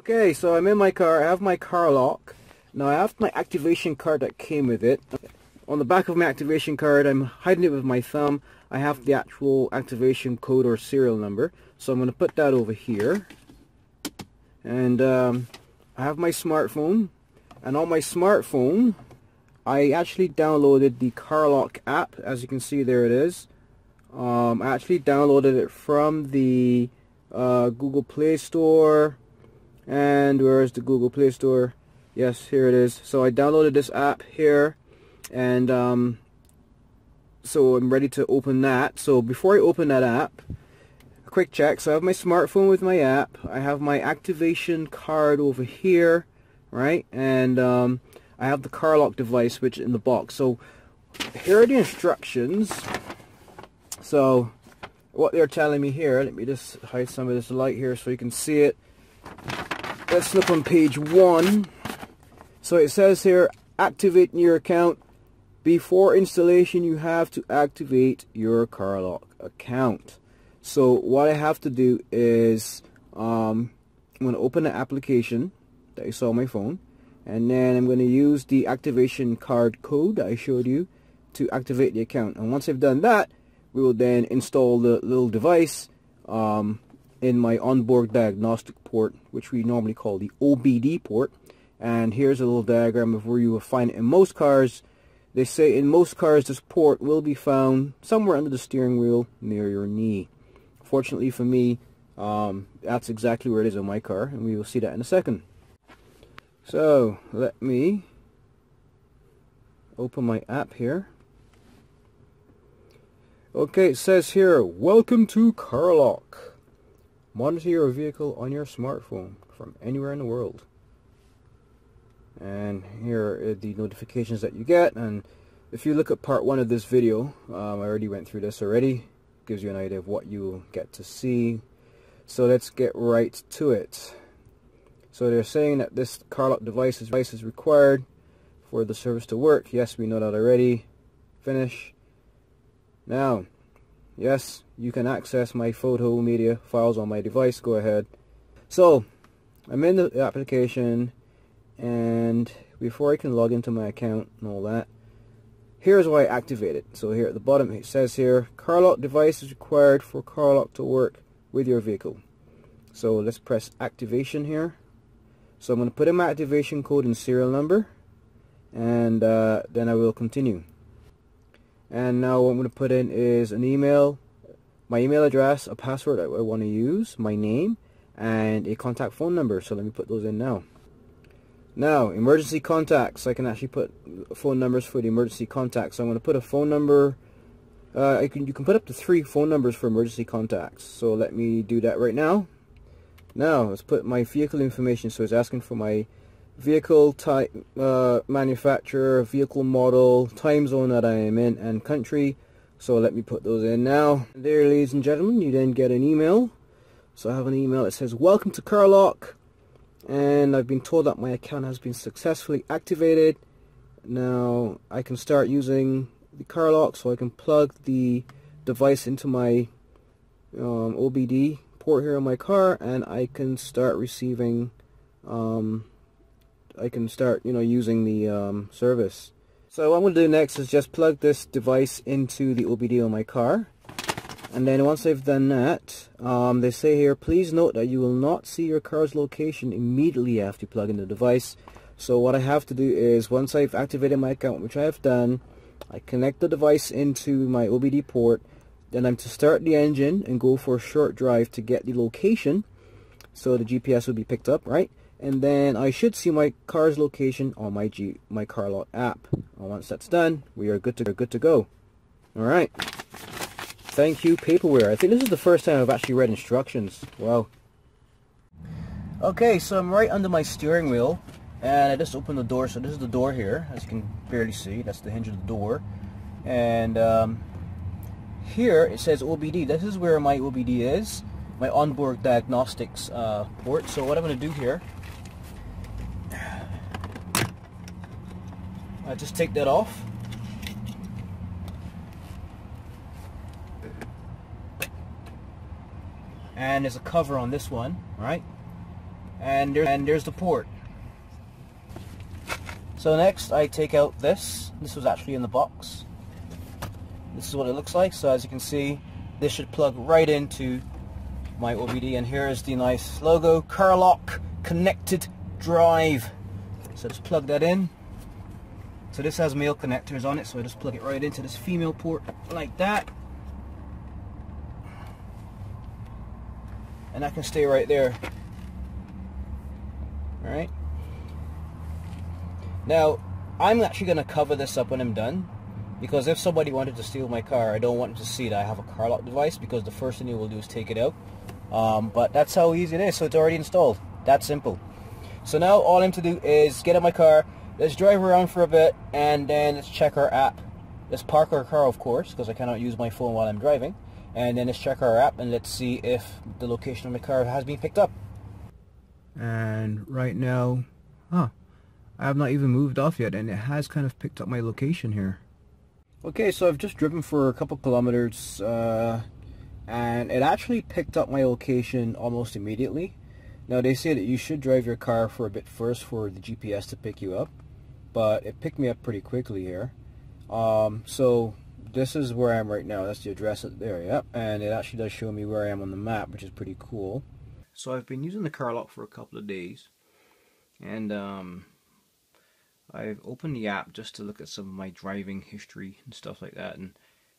Okay, so I'm in my car. I have my CarLock. Now I have my activation card that came with it. On the back of my activation card, I'm hiding it with my thumb. I have the actual activation code or serial number. So I'm going to put that over here. And um, I have my smartphone. And on my smartphone, I actually downloaded the CarLock app. As you can see, there it is. Um, I actually downloaded it from the uh, Google Play Store and where is the Google Play Store? Yes here it is. So I downloaded this app here and um, so I'm ready to open that. So before I open that app a quick check. So I have my smartphone with my app. I have my activation card over here right? And um, I have the CarLock device which in the box. So here are the instructions. So what they're telling me here let me just hide some of this light here so you can see it let's look on page one. So it says here, activate your account. Before installation, you have to activate your CarLock account. So what I have to do is, um, I'm going to open the application that you saw on my phone. And then I'm going to use the activation card code that I showed you to activate the account. And once I've done that, we will then install the little device um, in my onboard diagnostic port, which we normally call the OBD port. And here's a little diagram of where you will find it in most cars. They say in most cars this port will be found somewhere under the steering wheel near your knee. Fortunately for me, um, that's exactly where it is in my car, and we will see that in a second. So, let me open my app here. Okay, it says here, welcome to CarLock. Monitor your vehicle on your smartphone from anywhere in the world. And here are the notifications that you get. And if you look at part one of this video, um, I already went through this already. Gives you an idea of what you get to see. So let's get right to it. So they're saying that this CarLock device device is required for the service to work. Yes, we know that already. Finish. Now, Yes, you can access my photo media files on my device. Go ahead. So, I'm in the application and before I can log into my account and all that, here's why I activate it. So here at the bottom it says here, CarLock device is required for CarLock to work with your vehicle. So let's press activation here. So I'm going to put in my activation code and serial number and uh, then I will continue and now what I'm going to put in is an email my email address a password I, I want to use my name and a contact phone number. So let me put those in now. Now emergency contacts. I can actually put phone numbers for the emergency contacts. So I'm going to put a phone number uh, I can you can put up to three phone numbers for emergency contacts. So let me do that right now. Now let's put my vehicle information. So it's asking for my vehicle type, uh, manufacturer, vehicle model, time zone that I am in, and country. So let me put those in now. There, ladies and gentlemen, you then get an email. So I have an email that says, Welcome to CarLock. And I've been told that my account has been successfully activated. Now I can start using the CarLock so I can plug the device into my um, OBD port here on my car and I can start receiving um, I can start, you know, using the um, service. So what I'm going to do next is just plug this device into the OBD on my car. And then once I've done that, um, they say here, please note that you will not see your car's location immediately after you plug in the device. So what I have to do is, once I've activated my account, which I have done, I connect the device into my OBD port, then I'm to start the engine and go for a short drive to get the location so the GPS will be picked up, right? And then I should see my car's location on my G my CarLock app. And once that's done, we are good to good to go. All right. Thank you, Paperware. I think this is the first time I've actually read instructions. Wow. Okay, so I'm right under my steering wheel, and I just opened the door. So this is the door here, as you can barely see. That's the hinge of the door, and um, here it says OBD. This is where my OBD is, my onboard diagnostics uh, port. So what I'm going to do here I just take that off. And there's a cover on this one, right? and, there, and there's the port. So next I take out this. This was actually in the box. This is what it looks like. So as you can see, this should plug right into my OBD. And here is the nice logo, CarLock Connected Drive. So just plug that in. So this has male connectors on it, so I just plug it right into this female port like that. And that can stay right there. Alright. Now, I'm actually going to cover this up when I'm done. Because if somebody wanted to steal my car, I don't want them to see that I have a CarLock device because the first thing they will do is take it out. Um, but that's how easy it is. So it's already installed. That simple. So now all I am to do is get in my car, let's drive around for a bit, and then let's check our app. Let's park our car, of course, because I cannot use my phone while I'm driving. And then let's check our app and let's see if the location of my car has been picked up. And right now, huh, I have not even moved off yet, and it has kind of picked up my location here. Okay, so I've just driven for a couple kilometers, uh, and it actually picked up my location almost immediately. Now they say that you should drive your car for a bit first for the GPS to pick you up, but it picked me up pretty quickly here. Um, so this is where I am right now. That's the address there, yep. And it actually does show me where I am on the map, which is pretty cool. So I've been using the CarLock for a couple of days, and um, I've opened the app just to look at some of my driving history and stuff like that, and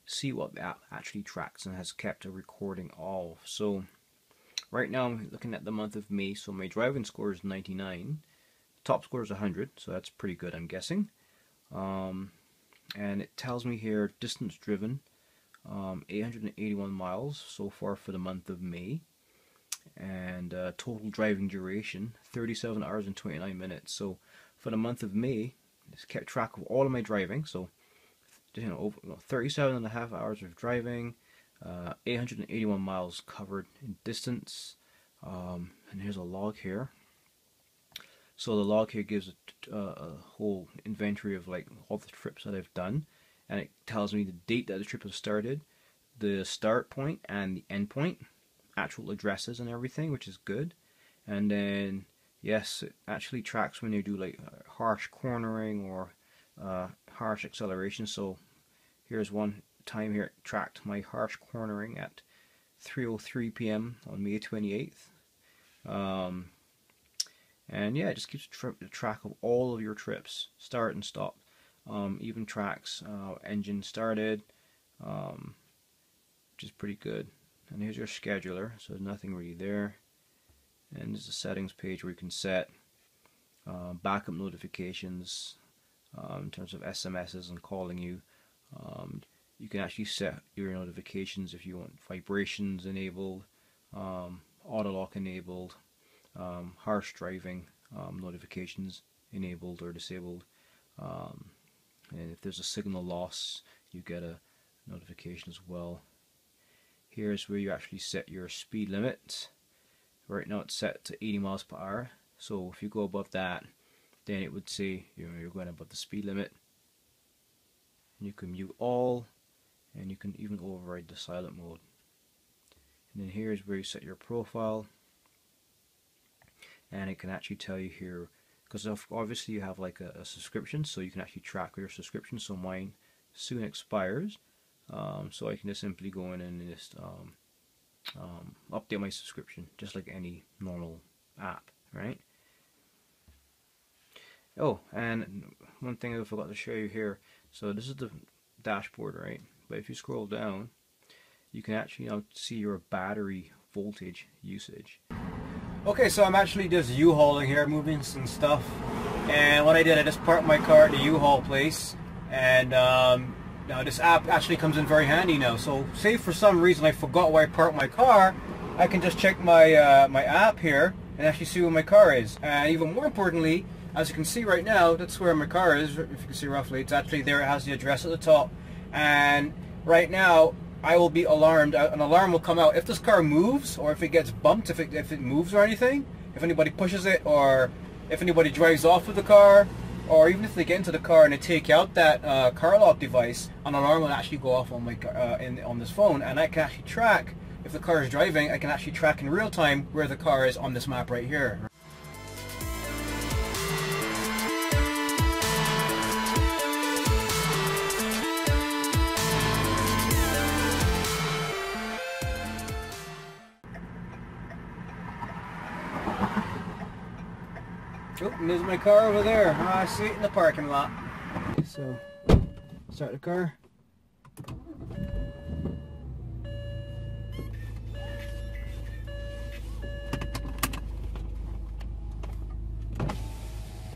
see what the app actually tracks and has kept a recording of. So Right now I'm looking at the month of May, so my driving score is 99. Top score is 100, so that's pretty good I'm guessing. Um, and it tells me here distance driven, um, 881 miles so far for the month of May. And uh, total driving duration, 37 hours and 29 minutes. So for the month of May, just kept track of all of my driving. So you know, over, you 37 and a half hours of driving, uh, 881 miles covered in distance. Um, and here's a log here. So the log here gives a, uh, a, whole inventory of like all the trips that I've done, and it tells me the date that the trip has started, the start point and the end point, actual addresses and everything, which is good. And then yes, it actually tracks when you do like uh, harsh cornering or uh, harsh acceleration. So here's one time here it tracked my harsh cornering at 3.03 p.m. on May 28th. Um, and yeah, it just keeps tra track of all of your trips, start and stop. Um, even tracks uh, engine started, um, which is pretty good. And here's your scheduler, so there's nothing really there. And there's a settings page where you can set uh, backup notifications um, in terms of SMSs and calling you. Um, you can actually set your notifications if you want vibrations enabled, um, auto lock enabled, um, harsh driving um, notifications enabled or disabled. Um, and if there's a signal loss, you get a notification as well. Here's where you actually set your speed limit. Right now it's set to 80 miles per hour. So if you go above that, then it would say you know, you're going above the speed limit. And you can mute all and you can even override the silent mode and then here's where you set your profile and it can actually tell you here because obviously you have like a, a, subscription so you can actually track your subscription so mine soon expires. Um, so I can just simply go in and just um, um, update my subscription just like any normal app right? Oh and one thing I forgot to show you here so this is the dashboard right? But if you scroll down, you can actually now see your battery voltage usage. Okay, so I'm actually just U-hauling here, moving some stuff. And what I did, I just parked my car at the U-haul place. And um, now this app actually comes in very handy now. So say for some reason I forgot where I parked my car, I can just check my, uh, my app here and actually see where my car is. And even more importantly, as you can see right now, that's where my car is. If you can see roughly, it's actually there. It has the address at the top and right now I will be alarmed. An alarm will come out if this car moves or if it gets bumped, if it, if it moves or anything, if anybody pushes it or if anybody drives off with the car or even if they get into the car and they take out that uh, CarLock device, an alarm will actually go off on my uh, in, on this phone and I can actually track if the car is driving, I can actually track in real time where the car is on this map right here. And there's my car over there. Oh, I see it in the parking lot. So, start the car.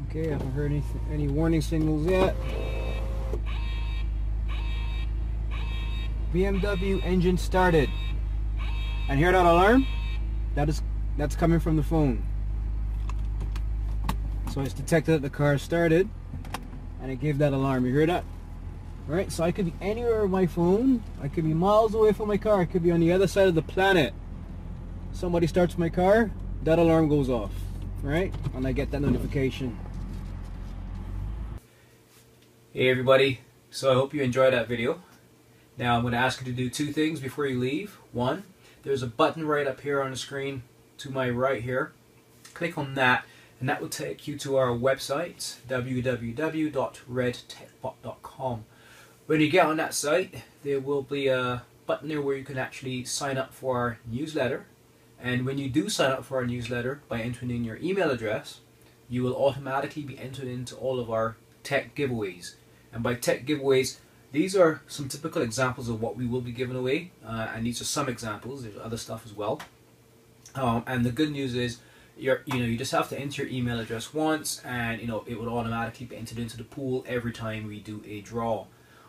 Okay, I haven't heard any, any warning signals yet. BMW engine started. And hear that alarm? That is that's coming from the phone. So it's detected that the car started and it gave that alarm. You hear that? Alright, so I could be anywhere with my phone. I could be miles away from my car. I could be on the other side of the planet. Somebody starts my car, that alarm goes off. Right? And I get that notification. Hey everybody, so I hope you enjoyed that video. Now I'm going to ask you to do two things before you leave. One, there's a button right up here on the screen to my right here. Click on that and that will take you to our website www.redtechbot.com. When you get on that site there will be a button there where you can actually sign up for our newsletter and when you do sign up for our newsletter by entering in your email address you will automatically be entered into all of our tech giveaways and by tech giveaways, these are some typical examples of what we will be giving away. Uh, and these are some examples. There's other stuff as well. Um, and the good news is, you're, you know, you just have to enter your email address once, and you know it will automatically be entered into the pool every time we do a draw.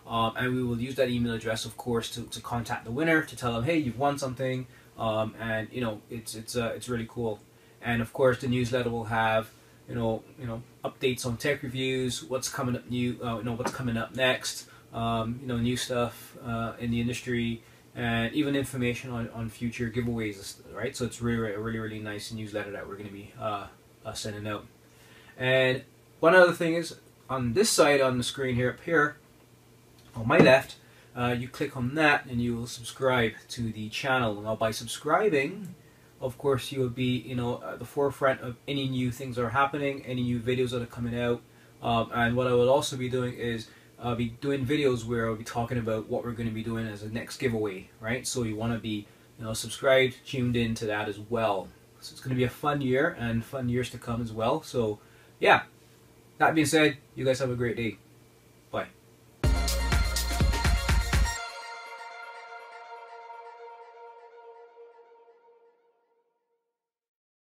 Um, and we will use that email address, of course, to, to contact the winner to tell them, hey, you've won something, um, and you know it's it's uh, it's really cool. And of course, the newsletter will have you know, you know, updates on tech reviews, what's coming up new, uh, you know, what's coming up next, um, you know, new stuff uh, in the industry, and even information on, on future giveaways, right? So it's really, a really, really nice newsletter that we're going to be uh, uh, sending out. And one other thing is, on this side on the screen here up here, on my left, uh, you click on that and you will subscribe to the channel. Now by subscribing, of course you will be you know at the forefront of any new things that are happening any new videos that are coming out um, and what I will also be doing is I'll be doing videos where I'll be talking about what we're going to be doing as a next giveaway right? So you want to be you know subscribed tuned in to that as well. So it's going to be a fun year and fun years to come as well. So yeah. That being said you guys have a great day